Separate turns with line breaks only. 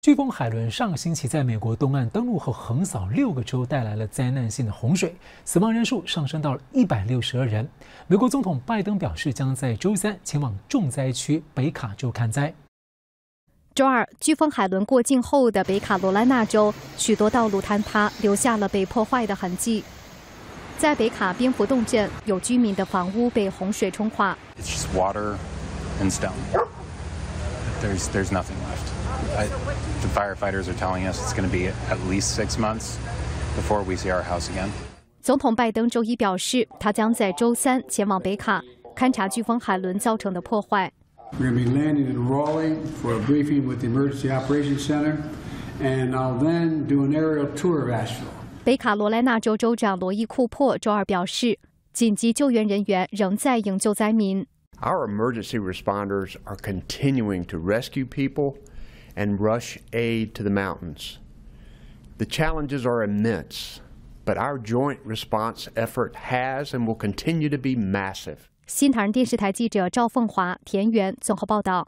飓风海伦上个星期在美国东岸登陆后，横扫六个州，带来了灾难性的洪水，死亡人数上升到了一百六十二人。美国总统拜登表示，将在周三前往重灾区北卡州看灾。
周二，飓风海伦过境后的北卡罗来纳州，许多道路坍塌，留下了被破坏的痕迹。在北卡蝙蝠洞镇，有居民的房屋被洪水冲垮。
It's just water and stone. There's there's nothing left. The firefighters are telling us it's going to be at least six months before we see our house again.
总统拜登周一表示，他将在周三前往北卡勘察飓风海伦造成的破坏。
We're going to be landing in Raleigh for a briefing with the Emergency Operations Center, and I'll then do an aerial tour of Asheville.
北卡罗来纳州州长罗伊·库珀周二表示，紧急救援人员仍在营救灾民。
Our emergency responders are continuing to rescue people and rush aid to the mountains. The challenges are immense, but our joint response effort has and will continue to be massive.
新唐人电视台记者赵凤华、田园综合报道。